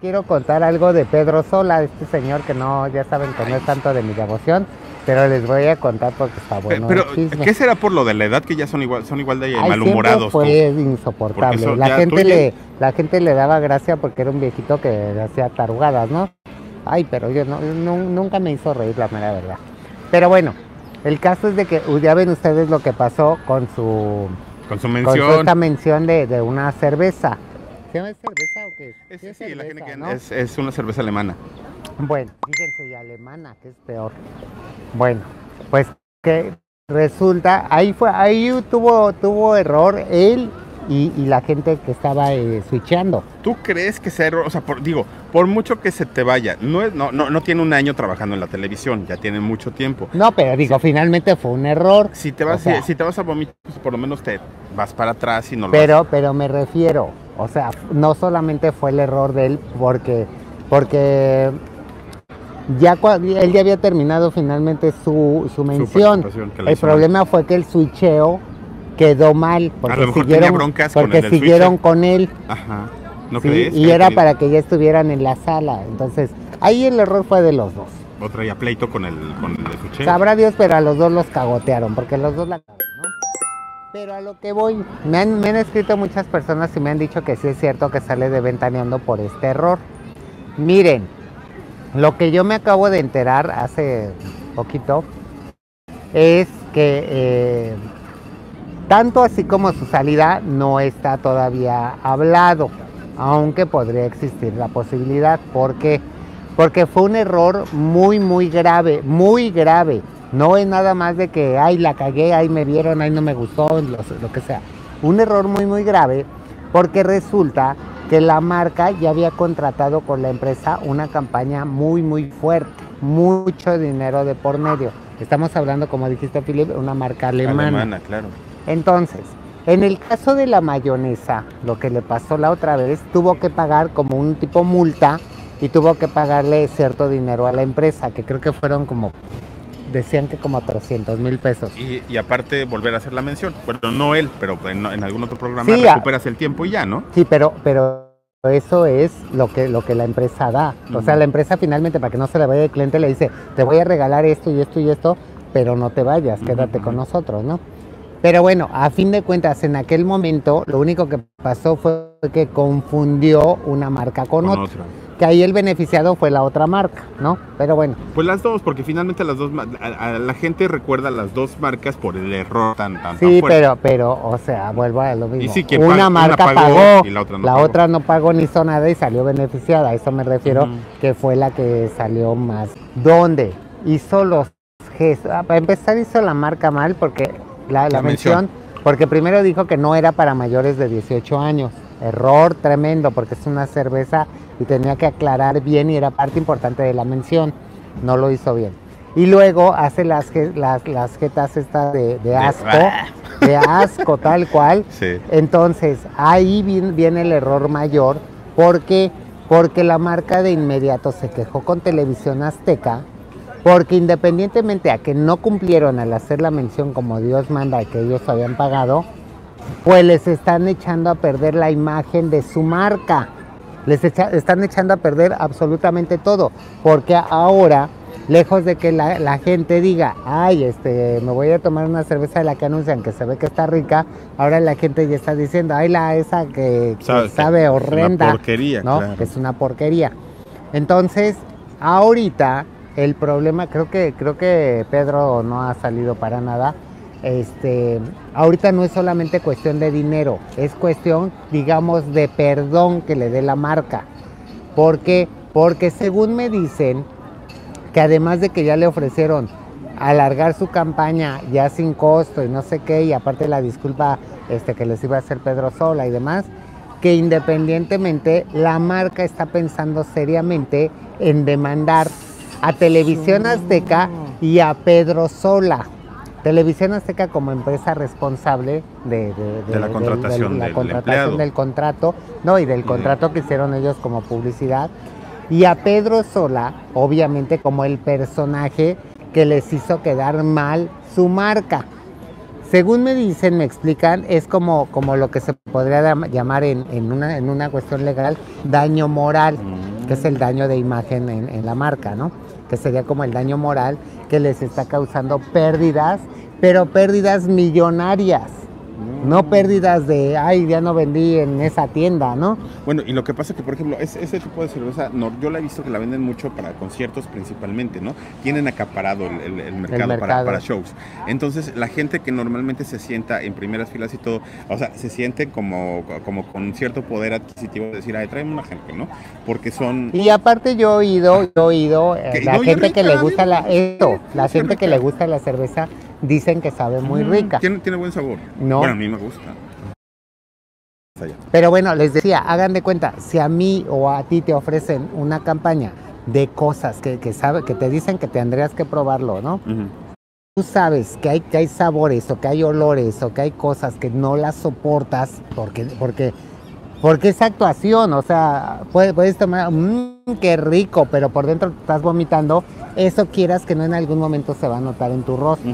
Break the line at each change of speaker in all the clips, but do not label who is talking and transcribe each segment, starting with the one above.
Quiero contar algo de Pedro Sola, este señor que no, ya saben que no es tanto de mi devoción, pero les voy a contar porque está bueno.
Pero,
el chisme.
¿qué será por lo de la edad que ya son igual, son igual de
Ay,
malhumorados?
siempre
tú?
fue insoportable.
Eso
la gente le, la gente le daba gracia porque era un viejito que hacía tarugadas, ¿no? Ay, pero yo no, no- nunca me hizo reír la mera verdad. Pero bueno, el caso es de que ya ven ustedes lo que pasó con su
Con su
con su
mención.
esta mención de, de una cerveza. ¿Se llama cerveza o qué?
Es-
Sí, es
sí, la
cerveza,
gente que-
¿no?
es, es una cerveza alemana.
Bueno, fíjense, y alemana, que es peor. Bueno, pues que resulta, ahí fue, ahí tuvo, tuvo error él y, y la gente que estaba eh, switchando.
¿Tú crees que sea error? O sea, por- digo, por mucho que se te vaya, no, es, no, no, no tiene un año trabajando en la televisión, ya tiene mucho tiempo.
No, pero digo, finalmente fue un error.
Si te vas,
O sea-
si, si te vas a vomitar, pues por lo menos te vas para atrás y no lo
Pero, pero me refiero, o sea, no solamente fue el error de él, porque, porque ya él ya había terminado finalmente su, su mención. El
mal.
problema fue que el switcheo quedó mal, porque
lo mejor tenía
siguieron,
broncas con
porque
del
siguieron con él.
Ajá. ¿No
sí,
crees?
y era para que ya estuvieran en la sala. Entonces, ahí el error fue de los dos.
O traía pleito con el, con el Suchet.
Sabrá Dios, pero a los dos los cagotearon, porque los dos la cagaron, ¿no? Pero a lo que voy, me han, escrito muchas personas y me han dicho que sí es cierto que sale de ventaneando por este error. Miren, lo que yo me acabo de enterar hace poquito es que eh, tanto así como su salida no está todavía hablado, aunque podría existir la posibilidad. ¿Por qué? Porque fue un error muy, muy grave, muy grave. No es nada más de que, ay, la cagué, ay, me vieron, ay, no me gustó, lo, lo que sea. Un error muy, muy grave porque resulta que la marca ya había contratado con la empresa una campaña muy, muy fuerte, mucho dinero de por medio. Estamos hablando, como dijiste, Philip, una marca alemana.
Alemana, claro.
Entonces, en el caso de la mayonesa, lo que le pasó la otra vez, tuvo que pagar como un tipo multa y tuvo que pagarle cierto dinero a la empresa, que creo que fueron como, decían que como 300 mil pesos.
Y, y aparte volver a hacer la mención. Bueno, no él, pero en, en algún otro programa
Sí,
recuperas el tiempo y ya, ¿no?
Sí, pero, pero eso es lo que, lo que la empresa da. O sea, la empresa finalmente, para que no se le vaya el cliente, le dice, te voy a regalar esto y esto y esto, pero no te vayas, quédate con nosotros, ¿no? Pero bueno, a fin de cuentas, en aquel momento, lo único que pasó fue que confundió una marca con,
Con
otra.
otra.
Que ahí el beneficiado fue la otra marca, ¿no? Pero bueno,
Pues las dos, porque finalmente las dos, ma- a, a la gente recuerda las dos marcas por el error tan, tan, tan
sí,
fuerte.
pero, pero, o sea, vuelvo a lo mismo.
sí, quien
una marca
pagó
pagó,
y la otra no
la
pagó.
otra no pagó ni hizo nada y salió beneficiada. A eso me refiero, que fue la que salió más. ¿Dónde? Hizo los gestos. ah, Para empezar, hizo la marca mal porque la, la mención,
mención.
porque primero dijo que no era para mayores de 18 años. Error tremendo porque es una cerveza y tenía que aclarar bien y era parte importante de la mención. No lo hizo bien. Y luego hace las, las, las jetas estas de, de asco, de asco tal cual.
Sí.
Entonces, ahí viene, viene el error mayor. ¿Por qué? Porque la marca de inmediato se quejó con Televisión Azteca, porque independientemente a que no cumplieron al hacer la mención como Dios manda que ellos habían pagado, pues les están echando a perder la imagen de su marca. Les echa- están echando a perder absolutamente todo, porque ahora, lejos de que la, la gente diga, ay, este, me voy a tomar una cerveza de la que anuncian que se ve que está rica, ahora la gente ya está diciendo, ay, la esa que, que
Sabe- es una
horrenda,
porquería,
¿no?
claro.
Que es una porquería. Entonces, ahorita el problema, creo que, creo que Pedro no ha salido para nada. Este, ahorita no es solamente cuestión de dinero, es cuestión, digamos, de perdón que le dé la marca. ¿Por qué? Porque según me dicen, que además de que ya le ofrecieron alargar su campaña ya sin costo y no sé qué, y aparte la disculpa este, que les iba a hacer Pedro Sola y demás, que independientemente la marca está pensando seriamente en demandar a Televisión Azteca y a Pedro Sola. Televisión Azteca como empresa responsable de,
De la contratación
la
del
contratación
empleado.
del contrato, no, y del contrato que hicieron ellos como publicidad, y a Pedro Sola, obviamente como el personaje que les hizo quedar mal su marca. Según me dicen, me explican, es como, como lo que se podría llamar en, en una, en una cuestión legal daño moral, que es el daño de imagen en, la marca, ¿no? Que sería como el daño moral que les está causando pérdidas, pero pérdidas millonarias. No pérdidas de, ay, ya no vendí en esa tienda, ¿no?
Bueno, y lo que pasa es que, por ejemplo, es- ese tipo de cerveza, no, yo la he visto que la venden mucho para conciertos principalmente, ¿no? Tienen acaparado el, el- el mercado, Para,
mercado.
para shows. Entonces, la gente que normalmente se sienta en primeras filas y todo, o sea, se siente como, como con cierto poder adquisitivo de decir, ay, tráeme una gente, ¿no? Porque son...
Y aparte yo he oído, yo he oído, eh, la
no,
gente que le gusta la, esto, la gente que le gusta la cerveza, dicen que sabe muy
Mm,
rica.
Tiene, tiene buen sabor.
No.
Bueno, a mí me gusta.
Pero bueno, les decía, hagan de cuenta, si a mí o a ti te ofrecen una campaña de cosas que, que, sabe, que te dicen que tendrías que probarlo, ¿no? Tú sabes que hay, que hay sabores o que hay olores o que hay cosas que no las soportas porque, porque, porque es actuación, o sea, puedes, puedes tomar, mmm, qué rico, pero por dentro estás vomitando, eso quieras que no en algún momento se va a notar en tu rostro.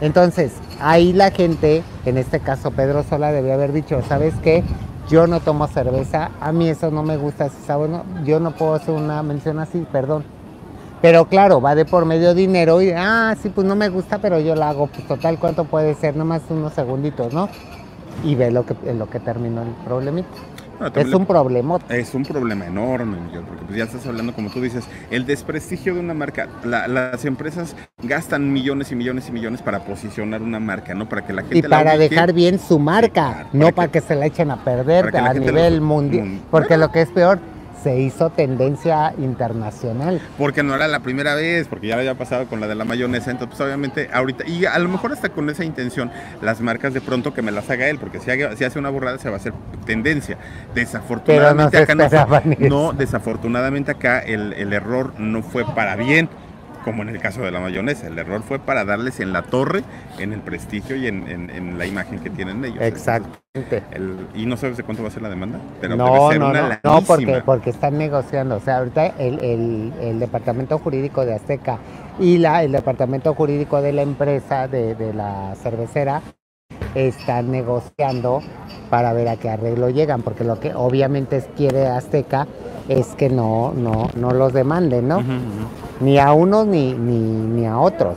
Entonces, ahí la gente, en este caso Pedro Sola, debía haber dicho, ¿sabes qué? Yo no tomo cerveza, a mí eso no me gusta, ese sabor, no, yo no puedo hacer una mención así, perdón. Pero claro, va de por medio dinero y, ah, sí, pues no me gusta, pero yo la hago, pues total, ¿cuánto puede ser? Nomás unos segunditos, ¿no? Y ve lo que, en lo que terminó el problemita.
Bueno,
Es
le-
un problemote.
Es un problema enorme, Miguel, porque pues ya estás hablando, como tú dices, el desprestigio de una marca. La- las empresas gastan millones y millones y millones para posicionar una marca, ¿no? Para que la gente
Y para dejar bien su marca, no
para que-
que, se la echen a perder a nivel mundial.
mun-
Porque lo que es peor, se hizo tendencia internacional.
Porque no era la primera vez, porque ya lo había pasado con la de la mayonesa, entonces pues, obviamente ahorita, y a lo mejor hasta con esa intención, las marcas de pronto que me las haga él, porque si, haga- si hace una burrada se va a hacer tendencia. Desafortunadamente
Pero no se
acá no no, desafortunadamente acá el, el error no fue para bien, como en el caso de la mayonesa, el error fue para darles en la torre, en el prestigio y en, en- en la imagen que tienen ellos.
Exactamente.
El- y no sabes de cuánto va a ser la demanda, pero
no,
debe ser
no,
una
no, no, porque, están negociando. O sea, ahorita el, el- el departamento jurídico de Azteca y la, el departamento jurídico de la empresa, de, de la cervecera, están negociando para ver a qué arreglo llegan, porque lo que obviamente quiere Azteca es que no, no, no los demanden, ¿no? Ni a unos ni, ni, ni a otros,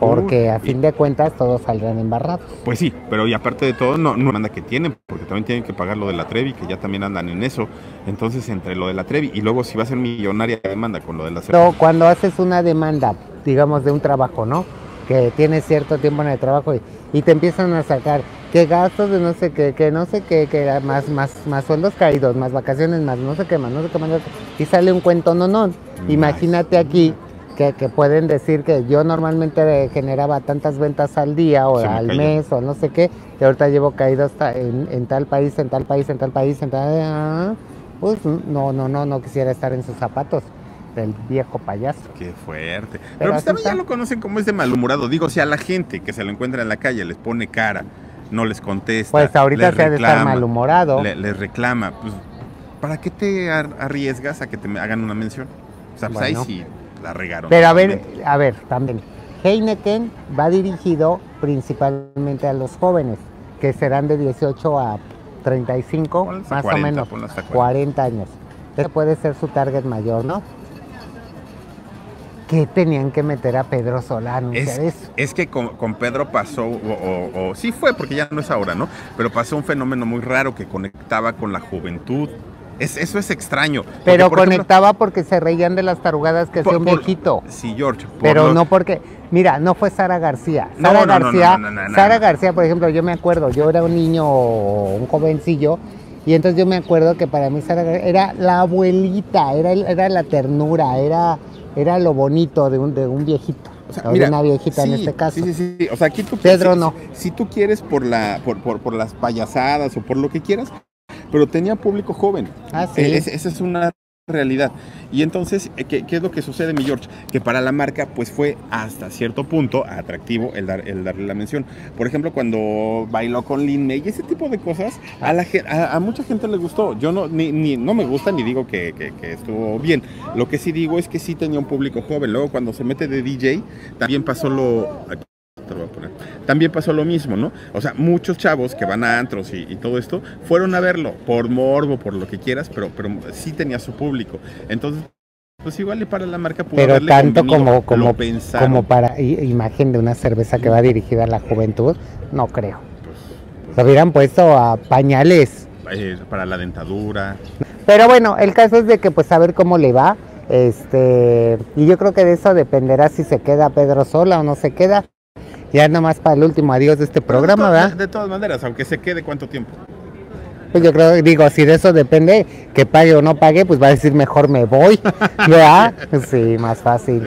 porque a fin de cuentas todos saldrán embarrados.
Pues sí, pero y aparte de todo, no, no demanda que tienen, porque también tienen que pagar lo de la Trevi, que ya también andan en eso. Entonces, entre lo de la Trevi y luego si va a ser millonaria la demanda con lo de la
Pero cuando haces una demanda, digamos, de un trabajo, ¿no? Que tienes cierto tiempo en el trabajo y, y te empiezan a sacar que gastos de no sé qué, que no sé qué, que más, más, más sueldos caídos, más vacaciones, más no sé qué, más no sé qué, más no sé qué, y sale un cuento no, no. Imagínate aquí que, que pueden decir que yo normalmente generaba tantas ventas al día o
Se
al mes o no sé qué, y ahorita llevo caído hasta en, en tal país, en tal país, en tal país, en tal... ah, Pues no, no, no, no quisiera estar en sus zapatos del viejo payaso.
Qué fuerte. Pero,
Pero
pues también ya lo conocen como es de malhumorado. Digo, si a la gente que se lo encuentra en la calle les pone cara, no les contesta.
Pues ahorita se ha de estar malhumorado.
le- les reclama, pues, ¿para qué te ar- arriesgas a que te hagan una mención? O sea, pues
Bueno.
ahí sí la regaron.
Pero a ver, a ver, también. Heineken va dirigido principalmente a los jóvenes, que serán de 18 a 35,
Ponle hasta
más
40,
o menos,
ponle hasta 40.
40 años. Ese puede ser su target mayor, ¿no? ¿Qué tenían que meter a Pedro Sola a anunciar
Es,
eso?
es que con, con Pedro pasó, o, o- o- sí fue, porque ya no es ahora, ¿no? Pero pasó un fenómeno muy raro que conectaba con la juventud. Es, eso es extraño. porque,
Pero
ejemplo,
conectaba porque se reían de las tarugadas que hacía un viejito.
Sí, George.
Pero
los-
no porque, mira, no fue Sara García. Sara
no, no,
García,
no, no,
Sara. García, por ejemplo, yo me acuerdo, yo era un niño, un jovencillo, y entonces yo me acuerdo que para mí Sara García era la abuelita, era, era la ternura, era, era lo bonito de un, de un viejito,
O sea, mira,
de una viejita en este caso.
Sí, sí, sí. O sea, aquí tú
Pedro
si-
no.
Si, tú quieres por la, por, por, por las payasadas o por lo que quieras, pero tenía público joven.
Ah, sí.
Eh, es- esa es una realidad. Y entonces, eh, ¿qué, es lo que sucede, mi George? Que para la marca, pues fue hasta cierto punto atractivo el, dar, el darle la mención. Por ejemplo, cuando bailó con Lin May, ese tipo de cosas, a, mucha gente le gustó. Yo no, ni, no me gusta ni digo que estuvo bien. Lo que sí digo es que sí tenía un público joven. Luego, cuando se mete de DJ, también pasó lo. aquí te lo voy a poner. También pasó lo mismo, ¿no? O sea, muchos chavos que van a antros y, y todo esto fueron a verlo por morbo, por lo que quieras, pero, pero sí tenía su público. Entonces, pues igual y para la marca pudo
Pero tanto como, como, como para imagen de una cerveza que va dirigida a la juventud, no creo. Lo hubieran puesto a pañales.
Eh, para la dentadura.
Pero bueno, el caso es de que pues a ver cómo le va. Este, y yo creo que de eso dependerá si se queda Pedro sola o no se queda. Ya nomás para el último adiós de este programa,
de,
¿verdad?
de- de todas maneras, aunque se quede cuánto tiempo.
Pues yo creo, digo, si de eso depende, que pague o no pague, pues va a decir mejor me voy, ¿verdad? Sí, más fácil.